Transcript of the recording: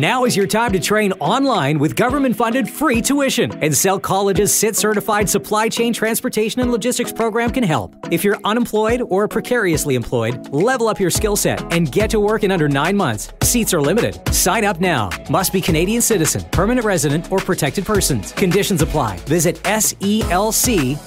Now is your time to train online with government funded free tuition. And SELC College's CITT certified supply chain transportation and logistics program can help. If you're unemployed or precariously employed, level up your skill set and get to work in under nine months. Seats are limited. Sign up now. Must be Canadian citizen, permanent resident, or protected persons. Conditions apply. Visit selcedu.com.